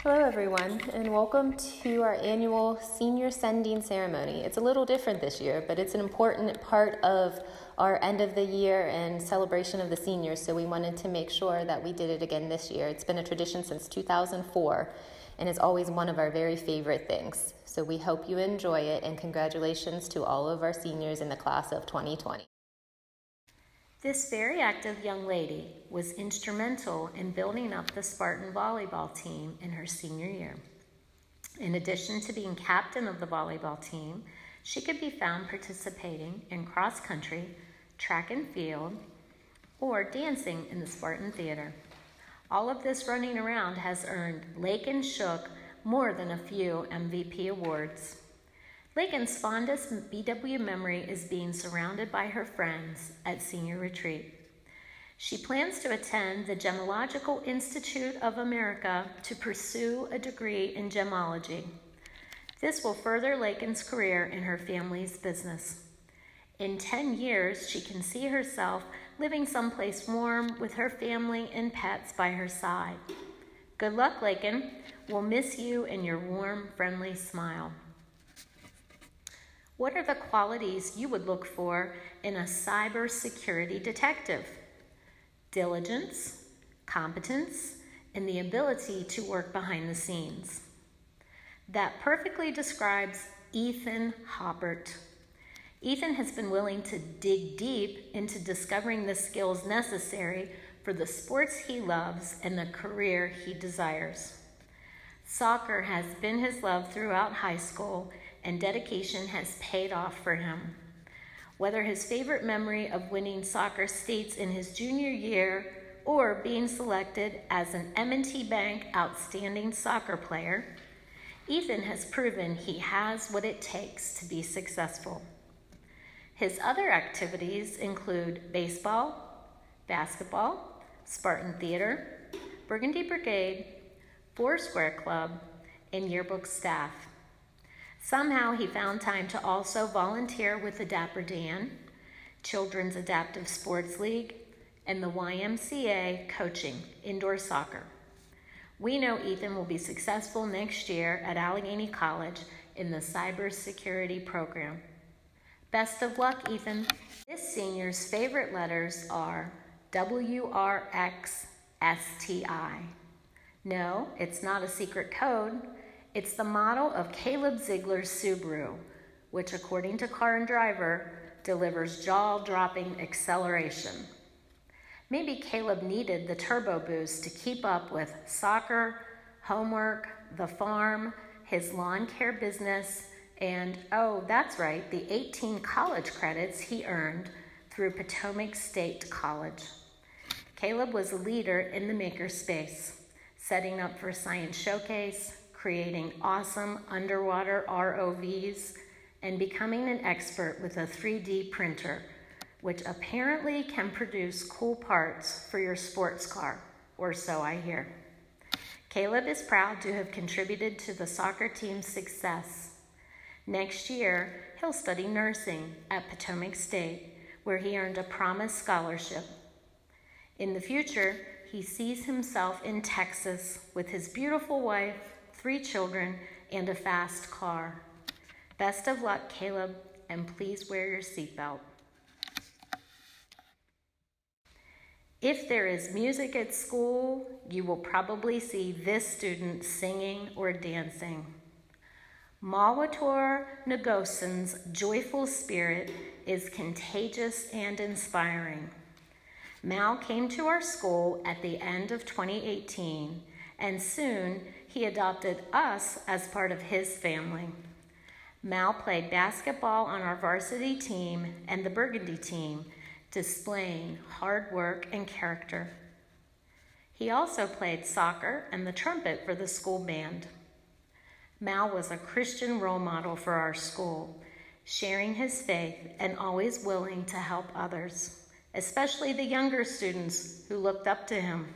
Hello, everyone, and welcome to our annual senior sending ceremony. It's a little different this year, but it's an important part of our end of the year and celebration of the seniors, so we wanted to make sure that we did it again this year. It's been a tradition since 2004 and it's always one of our very favorite things. So we hope you enjoy it, and congratulations to all of our seniors in the class of 2020. This very active young lady was instrumental in building up the Spartan volleyball team in her senior year. In addition to being captain of the volleyball team, she could be found participating in cross country, track and field, or dancing in the Spartan Theater. All of this running around has earned Lakin Shook more than a few MVP awards. Lakin's fondest BW memory is being surrounded by her friends at senior retreat. She plans to attend the Gemological Institute of America to pursue a degree in gemology. This will further Lakin's career in her family's business. In 10 years, she can see herself living someplace warm with her family and pets by her side. Good luck, Lakin. We'll miss you and your warm, friendly smile. What are the qualities you would look for in a cybersecurity detective? Diligence, competence, and the ability to work behind the scenes. That perfectly describes Ethan Hoppert. Ethan has been willing to dig deep into discovering the skills necessary for the sports he loves and the career he desires. Soccer has been his love throughout high school and dedication has paid off for him. Whether his favorite memory of winning soccer states in his junior year or being selected as an M&T Bank outstanding soccer player, Ethan has proven he has what it takes to be successful. His other activities include baseball, basketball, Spartan Theater, Burgundy Brigade, Foursquare Club, and yearbook staff. Somehow he found time to also volunteer with the Dapper Dan, Children's Adaptive Sports League, and the YMCA coaching indoor soccer. We know Ethan will be successful next year at Allegheny College in the cybersecurity program. Best of luck, Ethan. This senior's favorite letters are WRXSTI. No, it's not a secret code. It's the model of Caleb Ziegler's Subaru, which, according to Car and Driver, delivers jaw dropping acceleration. Maybe Caleb needed the turbo boost to keep up with soccer, homework, the farm, his lawn care business, and oh, that's right, the 18 college credits he earned through Potomac State College. Caleb was a leader in the makerspace, setting up for Science Showcase, creating awesome underwater ROVs, and becoming an expert with a 3D printer, which apparently can produce cool parts for your sports car, or so I hear. Caleb is proud to have contributed to the soccer team's success. Next year, he'll study nursing at Potomac State, where he earned a Promise Scholarship. In the future, he sees himself in Texas with his beautiful wife three children, and a fast car. Best of luck, Caleb, and please wear your seatbelt. If there is music at school, you will probably see this student singing or dancing. Mawator Nagosin's joyful spirit is contagious and inspiring. Mal came to our school at the end of 2018, and soon he adopted us as part of his family. Mal played basketball on our varsity team and the Burgundy team, displaying hard work and character. He also played soccer and the trumpet for the school band. Mal was a Christian role model for our school, sharing his faith and always willing to help others, especially the younger students who looked up to him.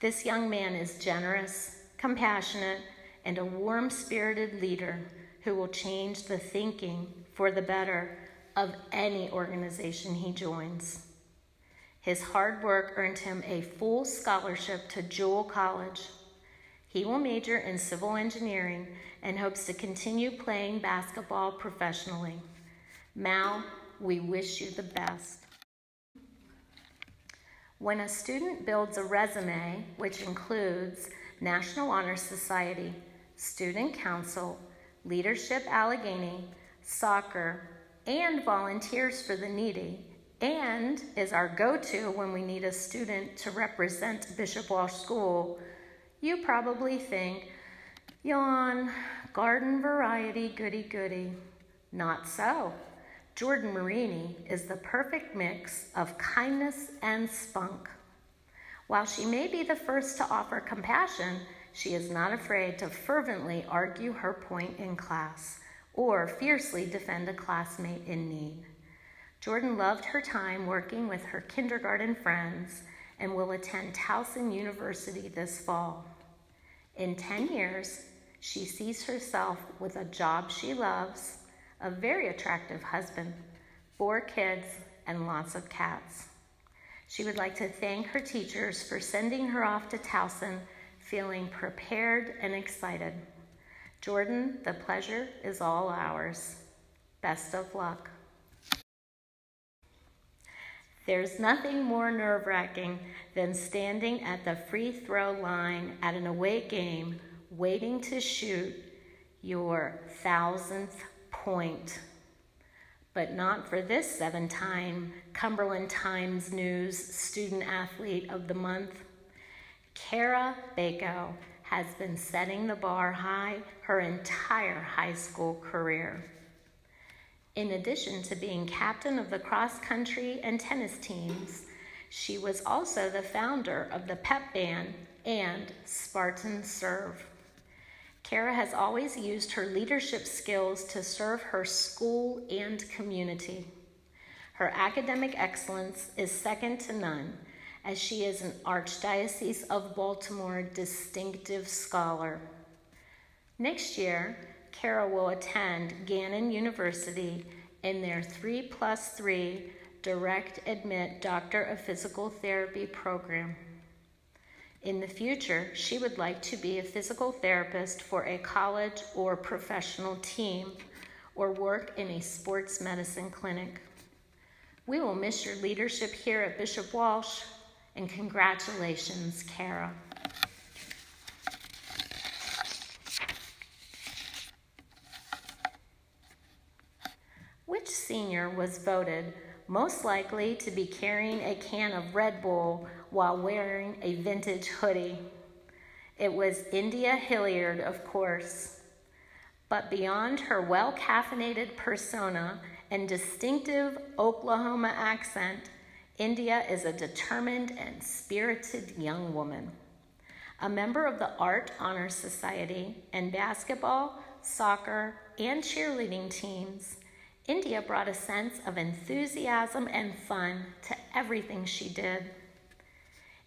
This young man is generous, compassionate, and a warm spirited leader who will change the thinking for the better of any organization he joins. His hard work earned him a full scholarship to Jewell College. He will major in civil engineering and hopes to continue playing basketball professionally. Mal, we wish you the best. When a student builds a resume, which includes National Honor Society, Student Council, Leadership Allegheny, soccer, and volunteers for the needy, and is our go to when we need a student to represent Bishop Walsh School, you probably think, yawn, garden variety goody goody. Not so. Jordan Marini is the perfect mix of kindness and spunk. While she may be the first to offer compassion, she is not afraid to fervently argue her point in class or fiercely defend a classmate in need. Jordan loved her time working with her kindergarten friends and will attend Towson University this fall. In 10 years, she sees herself with a job she loves a very attractive husband, four kids, and lots of cats. She would like to thank her teachers for sending her off to Towson feeling prepared and excited. Jordan, the pleasure is all ours. Best of luck. There's nothing more nerve wracking than standing at the free throw line at an away game waiting to shoot your thousandth point. But not for this seven time Cumberland Times News Student Athlete of the Month. Kara Bako has been setting the bar high her entire high school career. In addition to being captain of the cross country and tennis teams, she was also the founder of the pep band and Spartan Serve. Kara has always used her leadership skills to serve her school and community. Her academic excellence is second to none, as she is an Archdiocese of Baltimore distinctive scholar. Next year, Kara will attend Gannon University in their 3 plus 3 direct admit Doctor of Physical Therapy program. In the future, she would like to be a physical therapist for a college or professional team or work in a sports medicine clinic. We will miss your leadership here at Bishop Walsh, and congratulations, Kara. Which senior was voted most likely to be carrying a can of Red Bull while wearing a vintage hoodie. It was India Hilliard, of course. But beyond her well caffeinated persona and distinctive Oklahoma accent, India is a determined and spirited young woman. A member of the Art Honor Society and basketball, soccer, and cheerleading teams, India brought a sense of enthusiasm and fun to everything she did.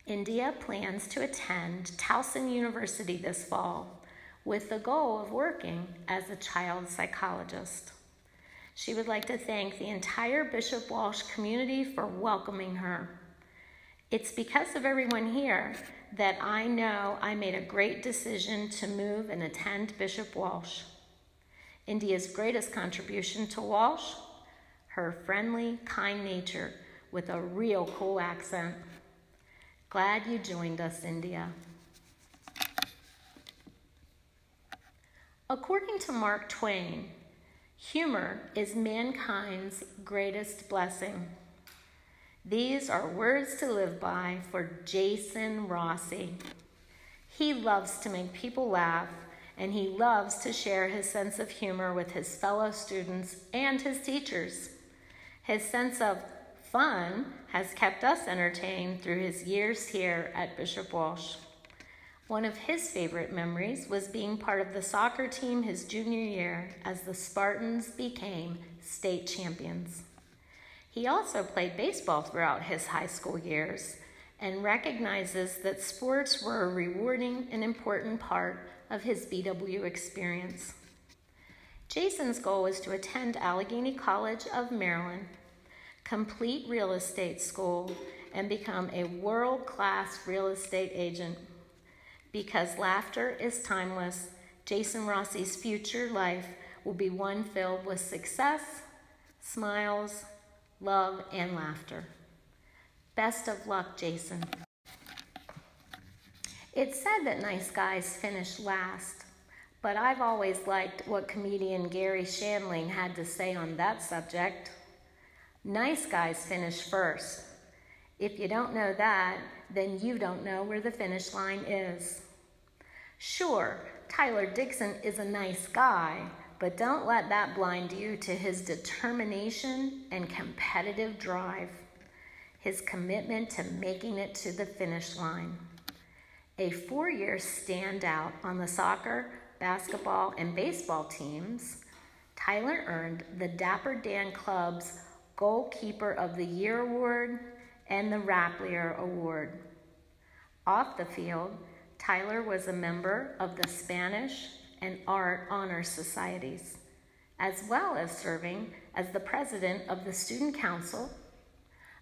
India plans to attend Towson University this fall with the goal of working as a child psychologist. She would like to thank the entire Bishop Walsh community for welcoming her. It's because of everyone here that I know I made a great decision to move and attend Bishop Walsh. India's greatest contribution to Walsh? Her friendly, kind nature with a real cool accent. Glad you joined us, India. According to Mark Twain, humor is mankind's greatest blessing. These are words to live by for Jason Rossi. He loves to make people laugh and he loves to share his sense of humor with his fellow students and his teachers. His sense of fun has kept us entertained through his years here at Bishop Walsh. One of his favorite memories was being part of the soccer team his junior year as the Spartans became state champions. He also played baseball throughout his high school years and recognizes that sports were a rewarding and important part of his BW experience. Jason's goal was to attend Allegheny College of Maryland, complete real estate school, and become a world class real estate agent. Because laughter is timeless, Jason Rossi's future life will be one filled with success, smiles, love, and laughter. Best of luck, Jason. It's said that nice guys finish last, but I've always liked what comedian Garry Shandling had to say on that subject. Nice guys finish first. If you don't know that, then you don't know where the finish line is. Sure, Tyler Dixon is a nice guy, but don't let that blind you to his determination and competitive drive, his commitment to making it to the finish line. A four year standout on the soccer, basketball, and baseball teams, Tyler earned the Dapper Dan Club's Goalkeeper of the Year Award and the Rappler Award. Off the field, Tyler was a member of the Spanish and Art Honor Societies, as well as serving as the president of the Student Council,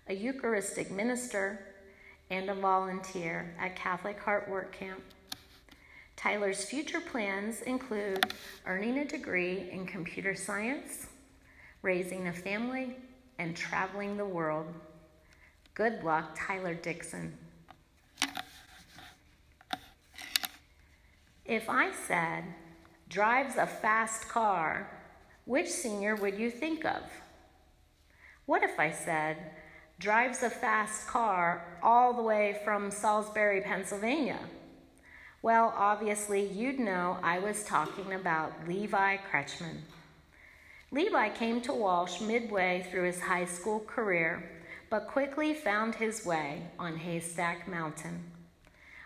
a Eucharistic minister, and a volunteer at Catholic Heart Work Camp. Tyler's future plans include earning a degree in computer science, raising a family, and traveling the world. Good luck, Tyler Dixon. If I said, drives a fast car, which senior would you think of? What if I said, drives a fast car all the way from Salisbury, Pennsylvania? Well, obviously, you'd know I was talking about Levi Kretschmann. Levi came to Walsh midway through his high school career, but quickly found his way on Haystack Mountain.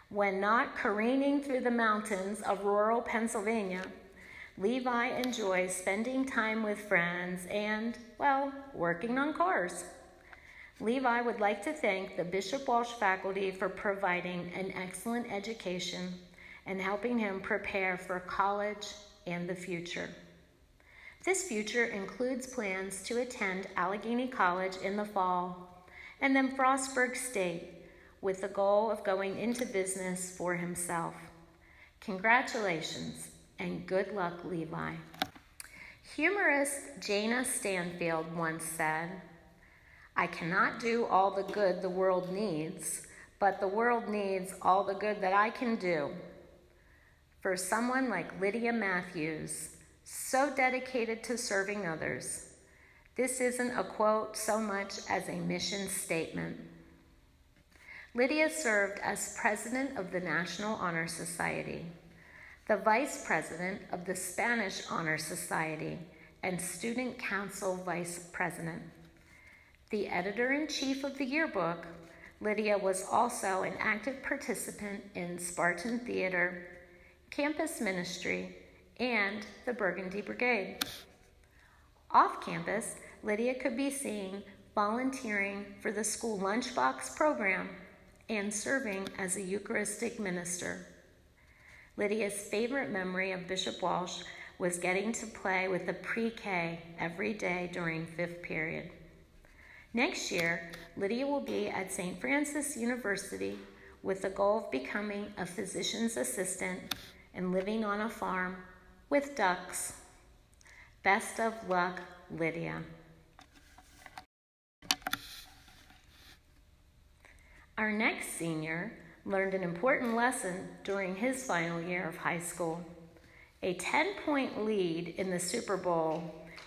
When not careening through the mountains of rural Pennsylvania, Levi enjoys spending time with friends and, well, working on cars. Levi would like to thank the Bishop Walsh faculty for providing an excellent education and helping him prepare for college and the future. This future includes plans to attend Allegheny College in the fall and then Frostburg State with the goal of going into business for himself. Congratulations and good luck, Levi. Humorist Jana Stanfield once said, I cannot do all the good the world needs, but the world needs all the good that I can do. For someone like Lydia Matthews, so dedicated to serving others. This isn't a quote so much as a mission statement. Lydia served as president of the National Honor Society, the vice president of the Spanish Honor Society, and student council vice president. The editor in chief of the yearbook, Lydia was also an active participant in Spartan Theater, campus ministry, and the Burgundy Brigade. Off campus, Lydia could be seen volunteering for the school lunchbox program and serving as a Eucharistic minister. Lydia's favorite memory of Bishop Walsh was getting to play with the pre K every day during fifth period. Next year, Lydia will be at St. Francis University with the goal of becoming a physician's assistant and living on a farm with ducks. Best of luck, Lydia. Our next senior learned an important lesson during his final year of high school. A 10 point lead in the Super Bowl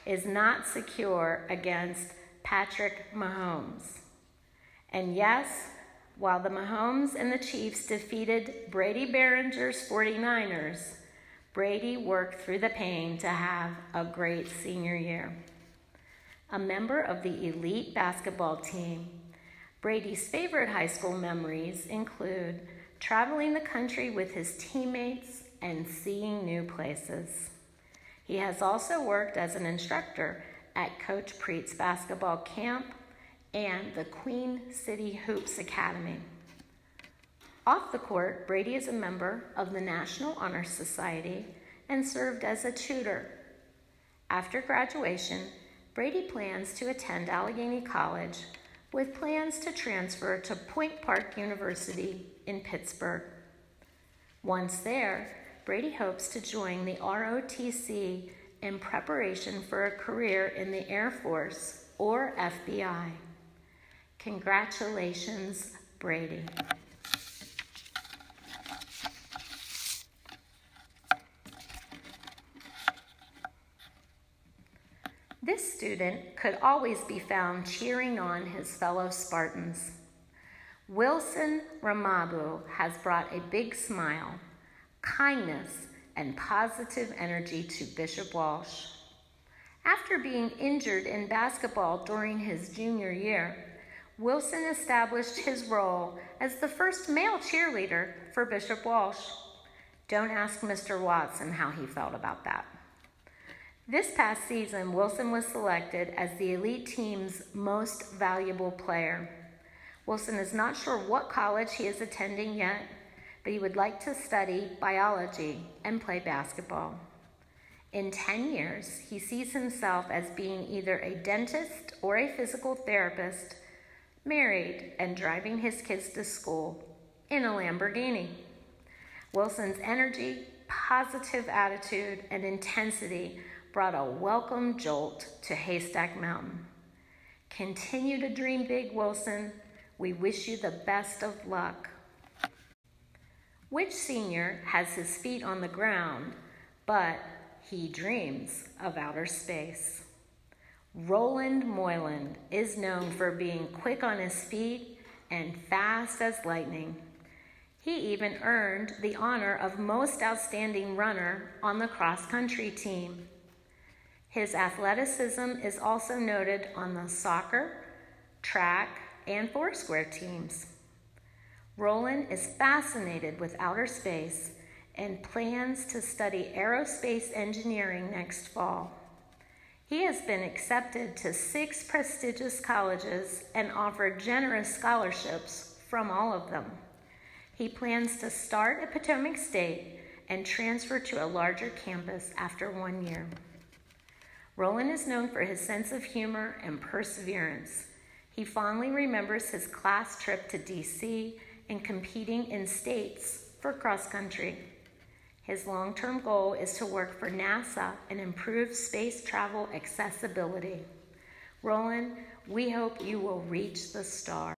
is not secure against Patrick Mahomes. And yes, while the Mahomes and the Chiefs defeated Brady Behringer's 49ers, Brady worked through the pain to have a great senior year. A member of the elite basketball team, Brady's favorite high school memories include traveling the country with his teammates and seeing new places. He has also worked as an instructor at Coach Preet's basketball camp and the Queen City Hoops Academy. Off the court, Brady is a member of the National Honor Society and served as a tutor. After graduation, Brady plans to attend Allegheny College with plans to transfer to Point Park University in Pittsburgh. Once there, Brady hopes to join the ROTC in preparation for a career in the Air Force or FBI. Congratulations, Brady. This student could always be found cheering on his fellow Spartans. Wilson Ramabu has brought a big smile, kindness, and positive energy to Bishop Walsh. After being injured in basketball during his junior year, Wilson established his role as the first male cheerleader for Bishop Walsh. Don't ask Mr. Watson how he felt about that. This past season, Wilson was selected as the elite team's most valuable player. Wilson is not sure what college he is attending yet, but he would like to study biology and play basketball. In 10 years, he sees himself as being either a dentist or a physical therapist, married, and driving his kids to school in a Lamborghini. Wilson's energy, positive attitude, and intensity brought a welcome jolt to Haystack Mountain. Continue to dream big, Wilson. We wish you the best of luck. Which senior has his feet on the ground, but he dreams of outer space? Roland Moyland is known for being quick on his feet and fast as lightning. He even earned the honor of most outstanding runner on the cross country team. His athleticism is also noted on the soccer, track, and foursquare teams. Roland is fascinated with outer space and plans to study aerospace engineering next fall. He has been accepted to six prestigious colleges and offered generous scholarships from all of them. He plans to start at Potomac State and transfer to a larger campus after one year. Roland is known for his sense of humor and perseverance. He fondly remembers his class trip to DC and competing in states for cross country. His long term goal is to work for NASA and improve space travel accessibility. Roland, we hope you will reach the star.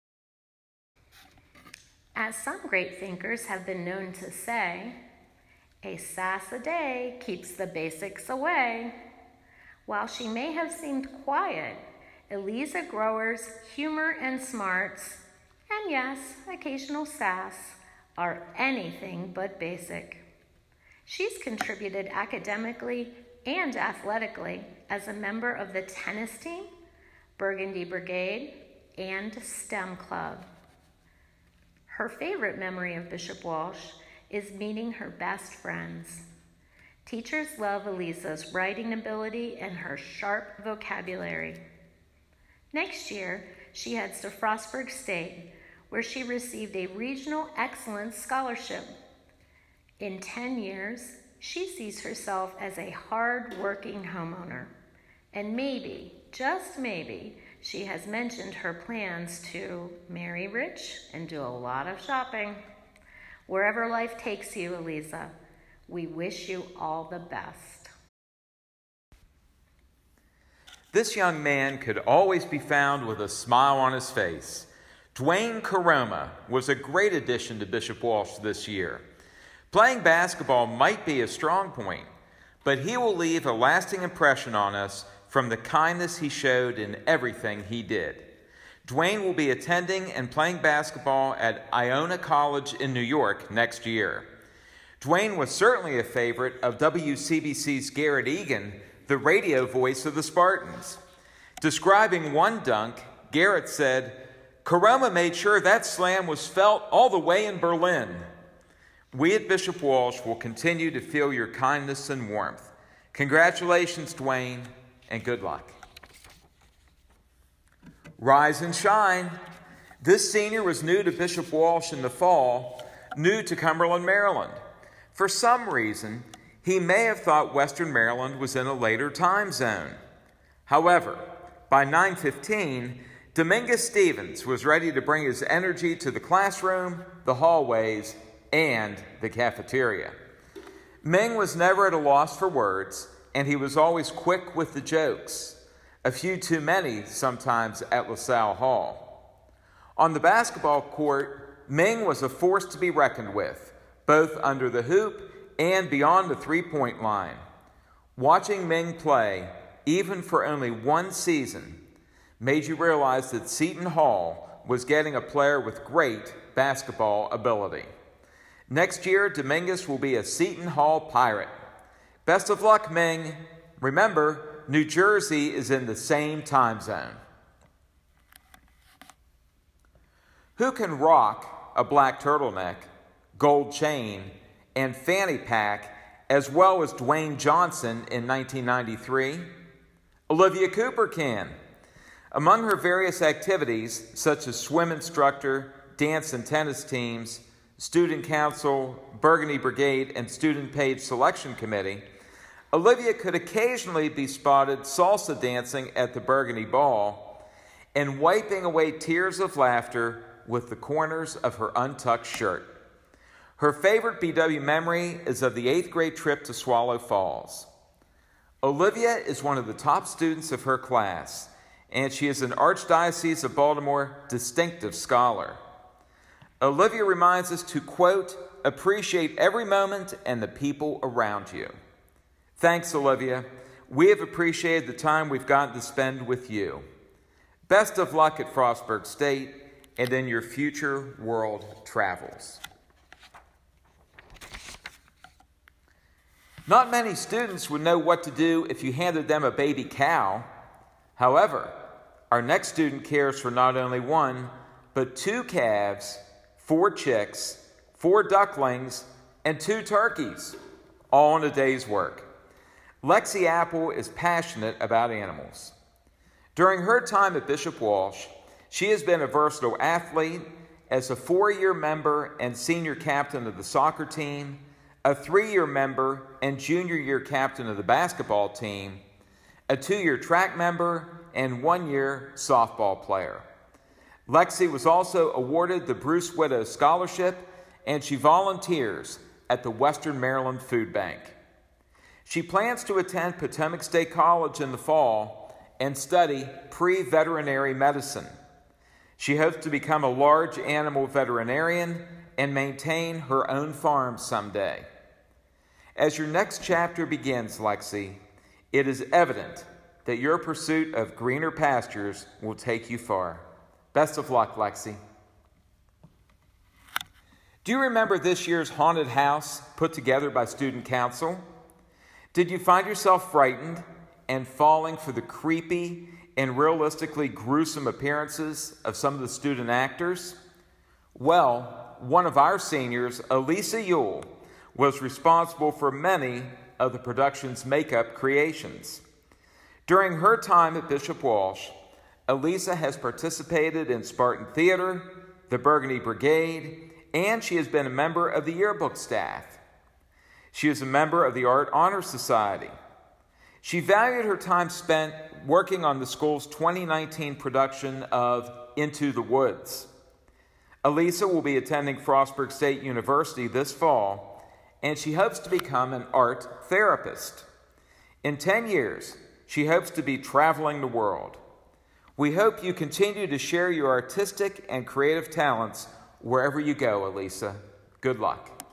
As some great thinkers have been known to say, a sass a day keeps the basics away. While she may have seemed quiet, Eliza Grower's humor and smarts, and yes, occasional sass, are anything but basic. She's contributed academically and athletically as a member of the tennis team, Burgundy Brigade, and STEM Club. Her favorite memory of Bishop Walsh is meeting her best friends. Teachers love Elisa's writing ability and her sharp vocabulary. Next year, she heads to Frostburg State, where she received a Regional Excellence Scholarship. In 10 years, she sees herself as a hard-working homeowner. And maybe, just maybe, she has mentioned her plans to marry rich and do a lot of shopping. Wherever life takes you, Eliza, we wish you all the best. This young man could always be found with a smile on his face. Dwayne Caroma was a great addition to Bishop Walsh this year. Playing basketball might be a strong point, but he will leave a lasting impression on us from the kindness he showed in everything he did. Dwayne will be attending and playing basketball at Iona College in New York next year. Dwayne was certainly a favorite of WCBC's Garrett Egan, the radio voice of the Spartans. Describing one dunk, Garrett said, Caroma made sure that slam was felt all the way in Berlin. We at Bishop Walsh will continue to feel your kindness and warmth. Congratulations, Dwayne, and good luck. Rise and shine. This senior was new to Bishop Walsh in the fall, new to Cumberland, Maryland. For some reason, he may have thought Western Maryland was in a later time zone. However, by 9:15, Dominguez Stevens was ready to bring his energy to the classroom, the hallways, and the cafeteria. Ming was never at a loss for words, and he was always quick with the jokes, a few too many sometimes at LaSalle Hall. On the basketball court, Ming was a force to be reckoned with, both under the hoop and beyond the three point line. Watching Ming play, even for only one season, made you realize that Seton Hall was getting a player with great basketball ability. Next year, Dominguez will be a Seton Hall Pirate. Best of luck, Ming. Remember, New Jersey is in the same time zone. Who can rock a black turtleneck, gold chain, and fanny pack as well as Dwayne Johnson in 1993? Olivia Cooper can. Among her various activities, such as swim instructor, dance and tennis teams, student council, Burgundy Brigade, and student paid selection committee, Olivia could occasionally be spotted salsa dancing at the Burgundy Ball and wiping away tears of laughter with the corners of her untucked shirt. Her favorite BW memory is of the eighth grade trip to Swallow Falls. Olivia is one of the top students of her class, and she is an Archdiocese of Baltimore distinctive scholar. Olivia reminds us to, quote, appreciate every moment and the people around you. Thanks, Olivia. We have appreciated the time we've gotten to spend with you. Best of luck at Frostburg State and in your future world travels. Not many students would know what to do if you handed them a baby cow. However, our next student cares for not only one, but two calves, four chicks, four ducklings, and two turkeys, all in a day's work. Lexi Apple is passionate about animals. During her time at Bishop Walsh, she has been a versatile athlete as a four year member and senior captain of the soccer team, a three year member and junior year captain of the basketball team, a two year track member, and one year softball player. Lexi was also awarded the Bruce Widow Scholarship, and she volunteers at the Western Maryland Food Bank. She plans to attend Potomac State College in the fall and study pre veterinary medicine. She hopes to become a large animal veterinarian and maintain her own farm someday. As your next chapter begins, Lexi, it is evident that your pursuit of greener pastures will take you far. Best of luck, Lexi. Do you remember this year's haunted house put together by Student Council? Did you find yourself frightened and falling for the creepy and realistically gruesome appearances of some of the student actors? Well, one of our seniors, Elisa Yule, was responsible for many of the production's makeup creations. During her time at Bishop Walsh, Elisa has participated in Spartan Theater, the Burgundy Brigade, and she has been a member of the yearbook staff. She is a member of the Art Honor Society. She valued her time spent working on the school's 2019 production of Into the Woods. Elisa will be attending Frostburg State University this fall, and she hopes to become an art therapist. In 10 years, she hopes to be traveling the world. We hope you continue to share your artistic and creative talents wherever you go, Elisa. Good luck.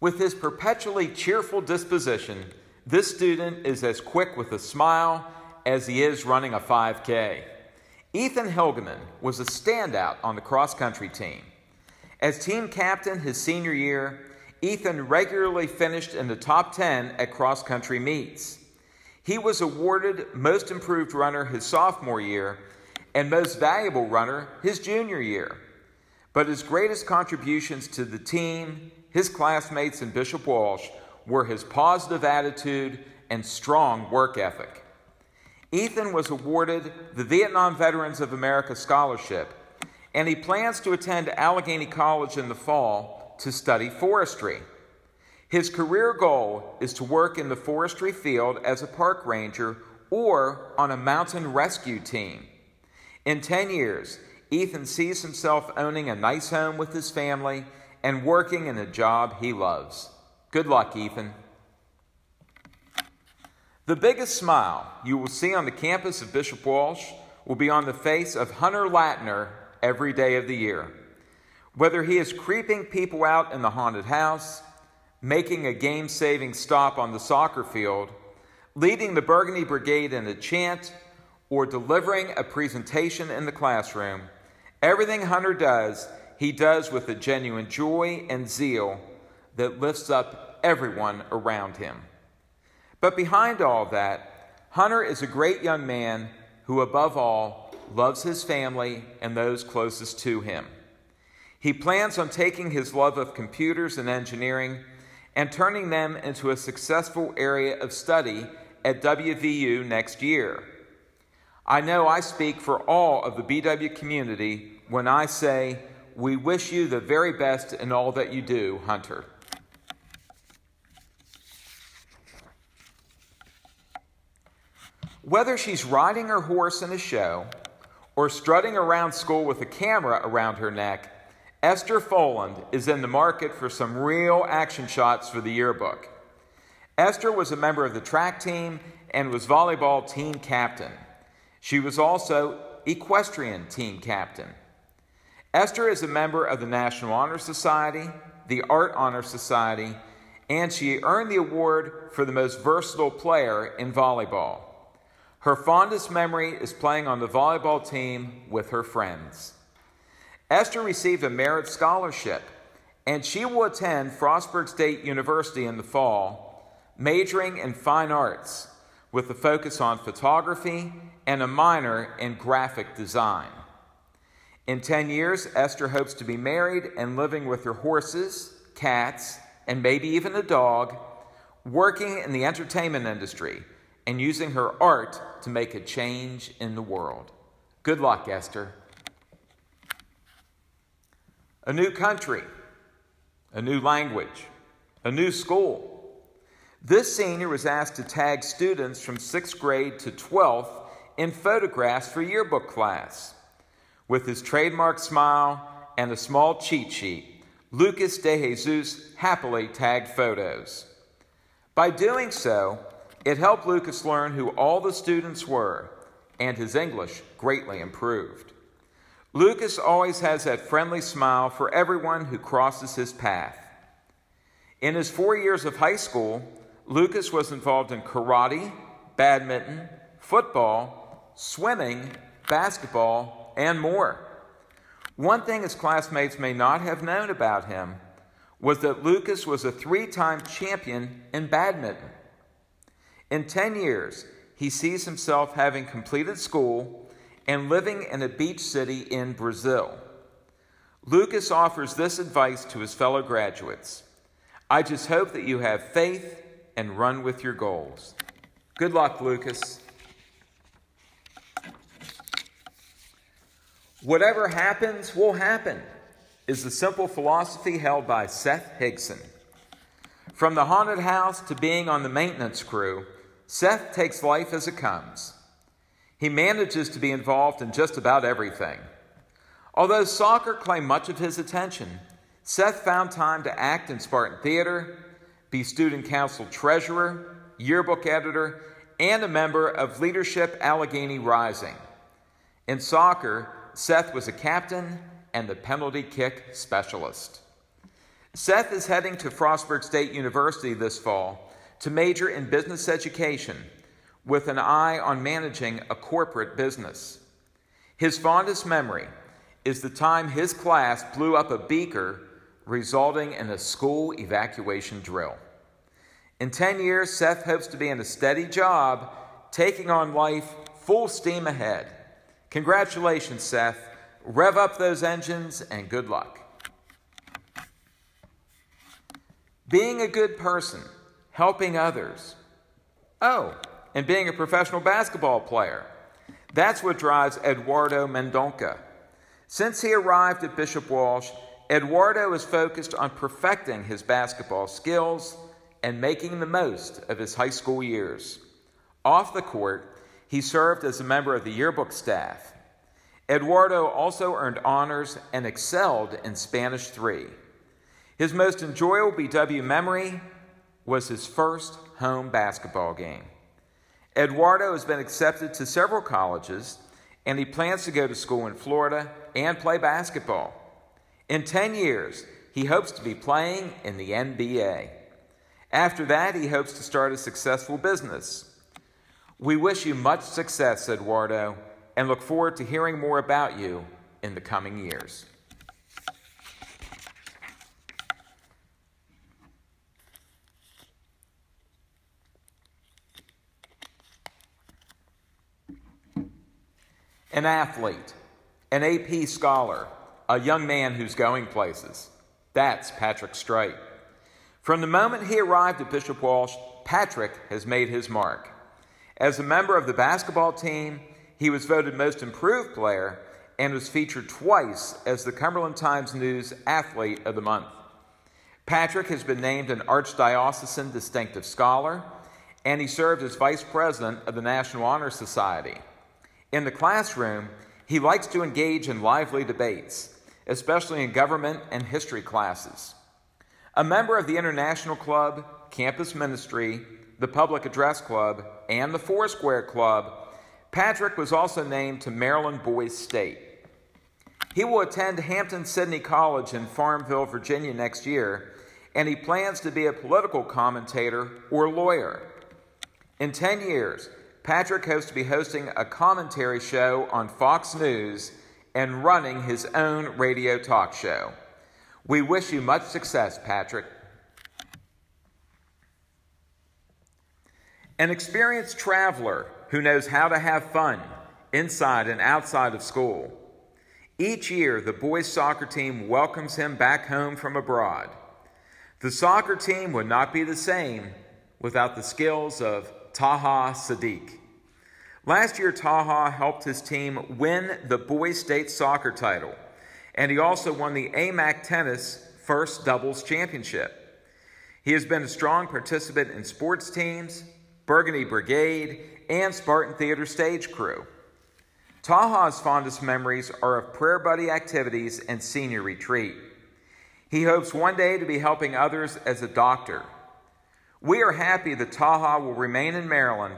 With his perpetually cheerful disposition, this student is as quick with a smile as he is running a 5K. Ethan Helgeman was a standout on the cross country team. As team captain his senior year, Ethan regularly finished in the top 10 at cross country meets. He was awarded Most Improved Runner his sophomore year and Most Valuable Runner his junior year. But his greatest contributions to the team his classmates and Bishop Walsh were his positive attitude and strong work ethic. Ethan was awarded the Vietnam Veterans of America Scholarship, and he plans to attend Allegheny College in the fall to study forestry. His career goal is to work in the forestry field as a park ranger or on a mountain rescue team. In 10 years, Ethan sees himself owning a nice home with his family and working in a job he loves. Good luck, Ethan. The biggest smile you will see on the campus of Bishop Walsh will be on the face of Hunter Latner every day of the year. Whether he is creeping people out in the haunted house, making a game saving stop on the soccer field, leading the Burgundy Brigade in a chant, or delivering a presentation in the classroom, everything Hunter does, he does with a genuine joy and zeal that lifts up everyone around him. But behind all that, Hunter is a great young man who, above all, loves his family and those closest to him. He plans on taking his love of computers and engineering and turning them into a successful area of study at WVU next year. I know I speak for all of the BW community when I say, we wish you the very best in all that you do, Hunter. Whether she's riding her horse in a show or strutting around school with a camera around her neck, Esther Foland is in the market for some real action shots for the yearbook. Esther was a member of the track team and was volleyball team captain. She was also equestrian team captain. Esther is a member of the National Honor Society, the Art Honor Society, and she earned the award for the most versatile player in volleyball. Her fondest memory is playing on the volleyball team with her friends. Esther received a merit scholarship, and she will attend Frostburg State University in the fall, majoring in fine arts with a focus on photography and a minor in graphic design. In 10 years, Esther hopes to be married and living with her horses, cats, and maybe even a dog, working in the entertainment industry and using her art to make a change in the world. Good luck, Esther. A new country, a new language, a new school. This senior was asked to tag students from 6th grade to 12th in photographs for yearbook class. With his trademark smile and a small cheat sheet, Lucas De Jesus happily tagged photos. By doing so, it helped Lucas learn who all the students were, and his English greatly improved. Lucas always has that friendly smile for everyone who crosses his path. In his four years of high school, Lucas was involved in karate, badminton, football, swimming, basketball, and more. One thing his classmates may not have known about him was that Lucas was a three time champion in badminton. In 10 years, he sees himself having completed school and living in a beach city in Brazil. Lucas offers this advice to his fellow graduates I just hope that you have faith and run with your goals. Good luck, Lucas. Whatever happens will happen is the simple philosophy held by Seth Higson. From the haunted house to being on the maintenance crew, Seth takes life as it comes. He manages to be involved in just about everything. Although soccer claimed much of his attention, Seth found time to act in Spartan Theater, be student council treasurer, yearbook editor, and a member of Leadership Allegheny Rising. In soccer, Seth was a captain and the penalty kick specialist. Seth is heading to Frostburg State University this fall to major in business education with an eye on managing a corporate business. His fondest memory is the time his class blew up a beaker, resulting in a school evacuation drill. In 10 years, Seth hopes to be in a steady job, taking on life full steam ahead. Congratulations, Seth. Rev up those engines and good luck. Being a good person helping others. Oh, and being a professional basketball player. That's what drives Eduardo Mendonca. Since he arrived at Bishop Walsh, Eduardo is focused on perfecting his basketball skills and making the most of his high school years. Off the court, he served as a member of the yearbook staff. Eduardo also earned honors and excelled in Spanish 3. His most enjoyable BW memory was his first home basketball game. Eduardo has been accepted to several colleges, and he plans to go to school in Florida and play basketball. In 10 years, he hopes to be playing in the NBA. After that, he hopes to start a successful business. We wish you much success, Eduardo, and look forward to hearing more about you in the coming years. An athlete, an AP scholar, a young man who's going places. That's Patrick Strite. From the moment he arrived at Bishop Walsh, Patrick has made his mark. As a member of the basketball team, he was voted most improved player and was featured twice as the Cumberland Times News Athlete of the Month. Patrick has been named an Archdiocesan Distinctive Scholar, and he served as Vice President of the National Honor Society. In the classroom, he likes to engage in lively debates, especially in government and history classes. A member of the International Club, Campus Ministry, the Public Address Club, and the Foursquare Club, Patrick was also named to Maryland Boys State. He will attend Hampden-Sydney College in Farmville, Virginia next year, and he plans to be a political commentator or lawyer. In 10 years, Patrick hopes to be hosting a commentary show on Fox News and running his own radio talk show. We wish you much success, Patrick. An experienced traveler who knows how to have fun inside and outside of school. Each year, the boys' soccer team welcomes him back home from abroad. The soccer team would not be the same without the skills of Taha Sadiq. Last year, Taha helped his team win the boys' state soccer title, and he also won the AMAC Tennis First Doubles Championship. He has been a strong participant in sports teams, Burgundy Brigade, and Spartan Theater stage crew. Taha's fondest memories are of prayer buddy activities and senior retreat. He hopes one day to be helping others as a doctor. We are happy that Taha will remain in Maryland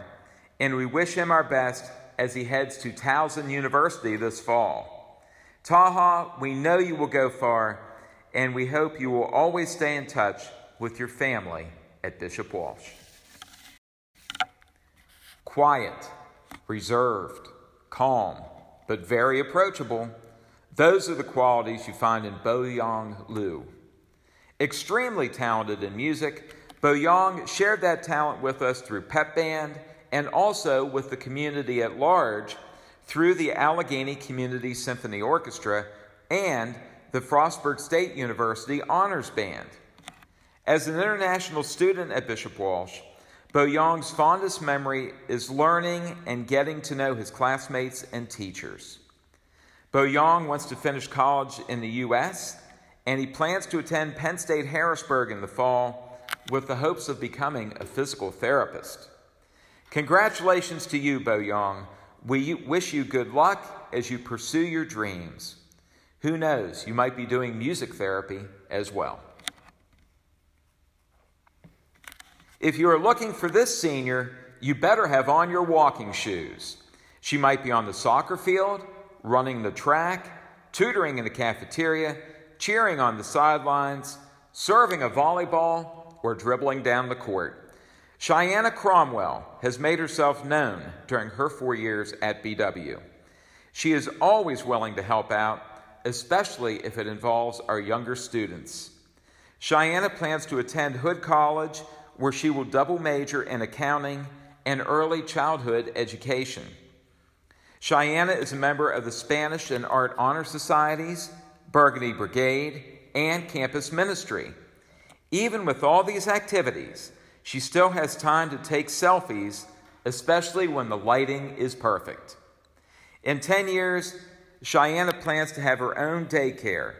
and we wish him our best as he heads to Towson University this fall. Taha, we know you will go far, and we hope you will always stay in touch with your family at Bishop Walsh. Quiet, reserved, calm, but very approachable. Those are the qualities you find in Bo Yong Liu. Extremely talented in music, Bo Young shared that talent with us through Pep Band and also with the community at large through the Allegheny Community Symphony Orchestra and the Frostburg State University Honors Band. As an international student at Bishop Walsh, Bo Young's fondest memory is learning and getting to know his classmates and teachers. Bo Young wants to finish college in the U.S., and he plans to attend Penn State Harrisburg in the fall with the hopes of becoming a physical therapist. Congratulations to you, Bo Young. We wish you good luck as you pursue your dreams. Who knows, you might be doing music therapy as well. If you are looking for this senior, you better have on your walking shoes. She might be on the soccer field, running the track, tutoring in the cafeteria, cheering on the sidelines, serving a volleyball, or dribbling down the court. Cheyenne Cromwell has made herself known during her four years at BW. She is always willing to help out, especially if it involves our younger students. Cheyenne plans to attend Hood College, where she will double major in accounting and early childhood education. Cheyenne is a member of the Spanish and Art Honor Societies, Burgundy Brigade, and Campus Ministry. Even with all these activities, she still has time to take selfies, especially when the lighting is perfect. In 10 years, Cheyenne plans to have her own daycare.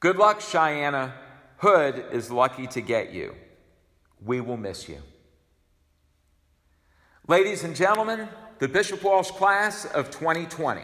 Good luck, Cheyenne. Hood is lucky to get you. We will miss you. Ladies and gentlemen, the Bishop Walsh class of 2020.